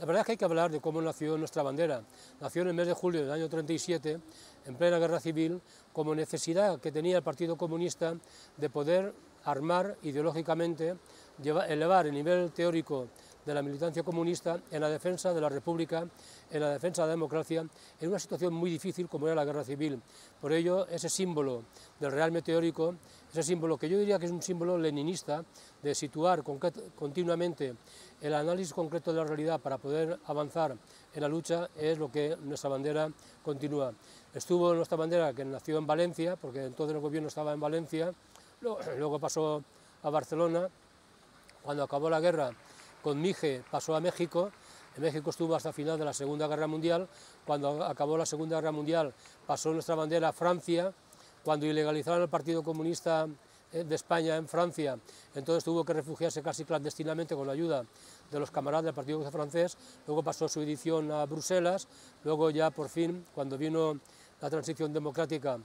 La verdad es que hay que hablar de cómo nació nuestra bandera. Nació en el mes de julio del año 37, en plena guerra civil, como necesidad que tenía el Partido Comunista de poder armar ideológicamente, elevar el nivel teórico de la militancia comunista en la defensa de la República, en la defensa de la democracia, en una situación muy difícil como era la guerra civil. Por ello, ese símbolo del Real Meteórico, ese símbolo que yo diría que es un símbolo leninista, de situar continuamente el análisis concreto de la realidad para poder avanzar en la lucha, es lo que nuestra bandera continúa. Estuvo nuestra bandera que nació en Valencia, porque entonces el gobierno estaba en Valencia, luego pasó a Barcelona, cuando acabó la guerra con Mije pasó a México, en México estuvo hasta final de la Segunda Guerra Mundial, cuando acabó la Segunda Guerra Mundial pasó nuestra bandera a Francia, cuando ilegalizaron el Partido Comunista eh, de España en Francia, entonces tuvo que refugiarse casi clandestinamente con la ayuda de los camaradas del Partido Comunista francés, luego pasó su edición a Bruselas, luego ya por fin, cuando vino la transición democrática,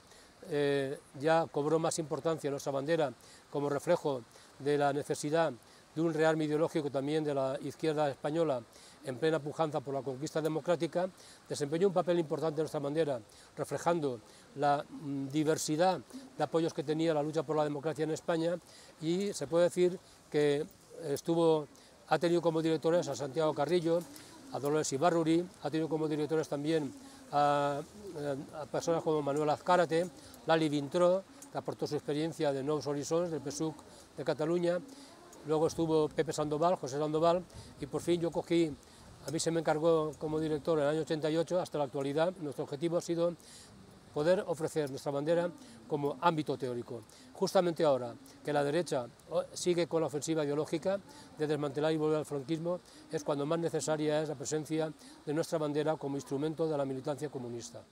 eh, ya cobró más importancia nuestra bandera como reflejo de la necesidad de un rearme ideológico también de la izquierda española en plena pujanza por la conquista democrática, desempeñó un papel importante en nuestra bandera, reflejando la mm, diversidad de apoyos que tenía la lucha por la democracia en España. Y se puede decir que estuvo, ha tenido como directores a Santiago Carrillo, a Dolores Ibarruri, ha tenido como directores también a, personas como Manuel Azcárate, Lali Vintró, que aportó su experiencia de Nuevos Horizons, del PSUC de Cataluña, luego estuvo Pepe Sandoval, José Sandoval, y por fin yo cogí, a mí se me encargó como director en el año 88 hasta la actualidad, nuestro objetivo ha sido poder ofrecer nuestra bandera como ámbito teórico. Justamente ahora que la derecha sigue con la ofensiva ideológica de desmantelar y volver al franquismo, es cuando más necesaria es la presencia de nuestra bandera como instrumento de la militancia comunista.